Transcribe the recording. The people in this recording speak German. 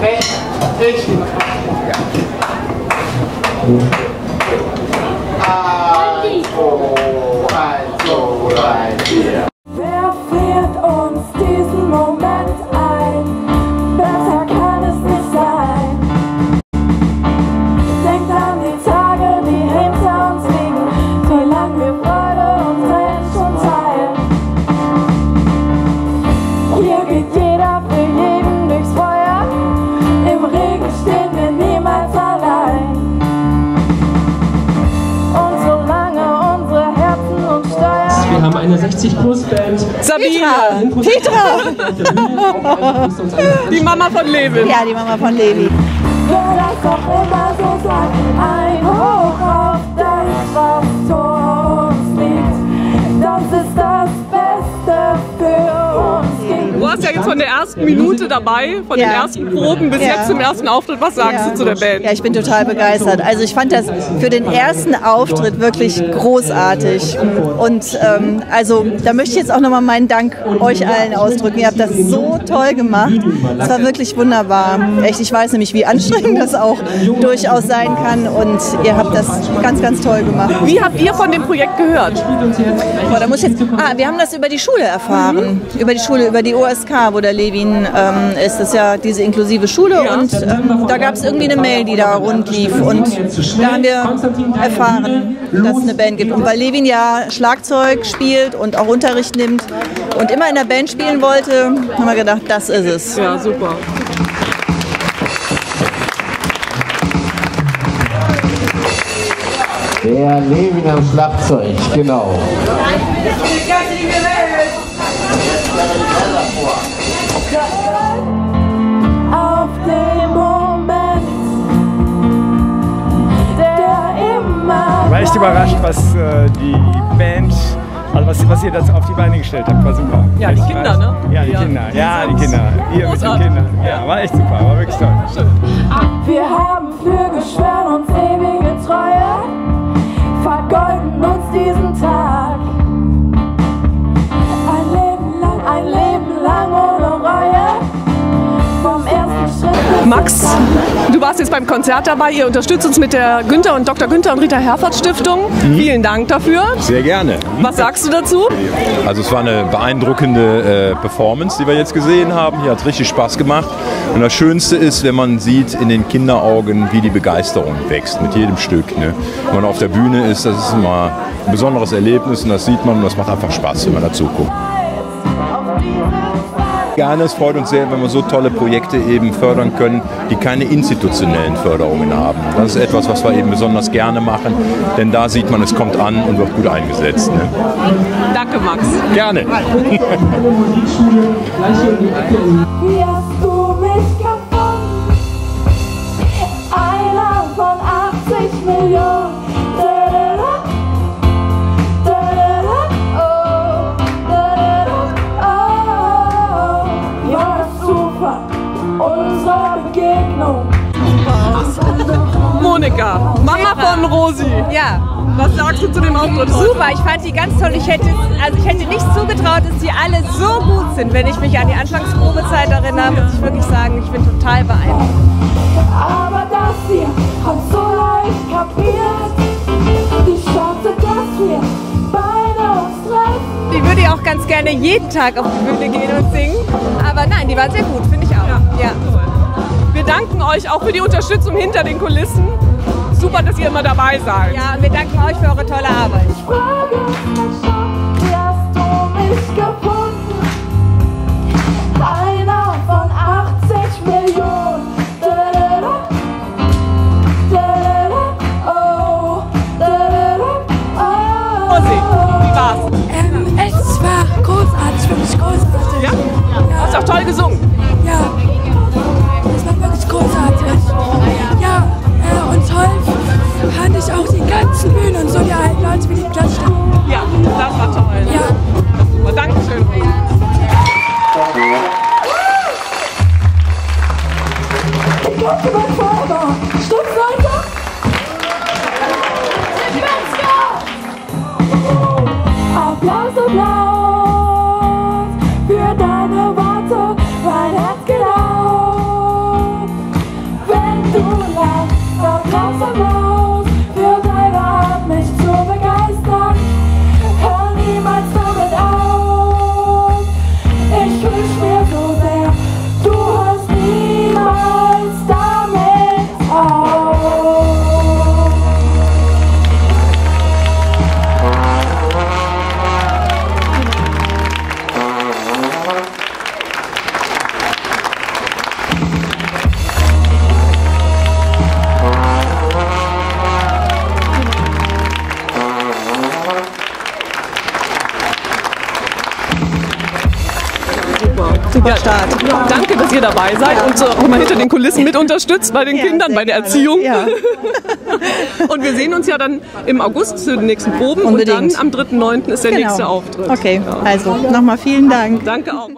Nee, ich. Also, steuern. Wir haben eine 60-Plus-Band. Sabine. Petra. Die Mama von Levin. Ja, die Mama von Levi. Wer das auch immer so sagt, ein Hoch warst ja jetzt von der ersten Minute dabei, von den Ja. ersten Proben bis Ja. jetzt zum ersten Auftritt. Was sagst du zu der Band? Ja, ich bin total begeistert. Also ich fand das für den ersten Auftritt wirklich großartig. Und ähm, also da möchte ich jetzt auch nochmal meinen Dank euch allen ausdrücken. Ihr habt das so toll gemacht. Es war wirklich wunderbar. Echt, ich weiß nämlich, wie anstrengend das auch durchaus sein kann. Und ihr habt das ganz, ganz toll gemacht. Wie habt ihr von dem Projekt gehört? Boah, da muss jetzt, ah, wir haben das über die Schule erfahren. Über die Schule, über die OSK, wo der Levin ähm, ist. Das ist ja diese inklusive Schule. Und ähm, da gab es irgendwie eine Mail, die da rund lief. Und da haben wir erfahren, dass es eine Band gibt. Und weil Levin ja Schlagzeug spielt und auch Unterricht nimmt und immer in der Band spielen wollte, haben wir gedacht, das ist es. Ja, super. Der Levin am Schlagzeug, genau. Echt überrascht, was äh, die Band, also was, was ihr das auf die Beine gestellt habt, war super. Ja, die Echt, Kinder, war- ne? Ja, die Ja. Kinder. Ja, die Kinder. Ihr mit den. Kindern. Ja, war echt super, war wirklich toll. Wir haben für Max, du warst jetzt beim Konzert dabei. Ihr unterstützt uns mit der Günther und Dr. Günther und Rita Herford Stiftung. Vielen Dank dafür. Sehr gerne. Was sagst du dazu? Also es war eine beeindruckende äh, Performance, die wir jetzt gesehen haben. Hier hat es richtig Spaß gemacht. Und das Schönste ist, wenn man sieht in den Kinderaugen, wie die Begeisterung wächst mit jedem Stück. Ne? Wenn man auf der Bühne ist, das ist immer ein besonderes Erlebnis und das sieht man und das macht einfach Spaß, wenn man dazu guckt. Gerne, es freut uns sehr, wenn wir so tolle Projekte eben fördern können, die keine institutionellen Förderungen haben. Das ist etwas, was wir eben besonders gerne machen, denn da sieht man, es kommt an und wird gut eingesetzt. Ne? Danke, Max. Gerne. Monika, Mama von Rosi. Ja, Was sagst du zu dem Auftritt heute? super. Ich fand die ganz toll. Ich hätte, also ich hätte nicht zugetraut, dass die alle so gut sind. Wenn ich mich an die Anfangsprobezeit erinnere, muss ich wirklich sagen, ich bin total beeindruckt. Aber das hier hat so leicht kapiert. Die Chance, dass wir beide uns treffen. Die würde ja auch ganz gerne jeden Tag auf die Bühne gehen und singen. Aber nein, die war sehr gut, finde ich auch. Ja. Wir danken euch auch für die Unterstützung hinter den Kulissen. Super, dass ihr immer dabei seid. ja, und wir danken euch für eure tolle Arbeit. Frage mich schon, wie hast du mich gefunden? Einer von 80 Millionen. Da-da-da. Oh. Oh. Rosi, wie war's? Ähm, es war großartig, wirklich großartig. Ja? Hast auch toll gesungen. Ja, Feuerwehr. Stimmt's, Leute? Applaus, Applaus für deine Worte. Mein Herz Danke, dass ihr dabei seid und so auch mal hinter den Kulissen mit unterstützt bei den Ja, Kindern, bei der gerne. Erziehung. Ja. Und wir sehen uns ja dann im August zu den nächsten Proben Unbedingt. und dann am 3.9. ist der nächste Auftritt. Okay, also nochmal vielen Dank. Danke auch.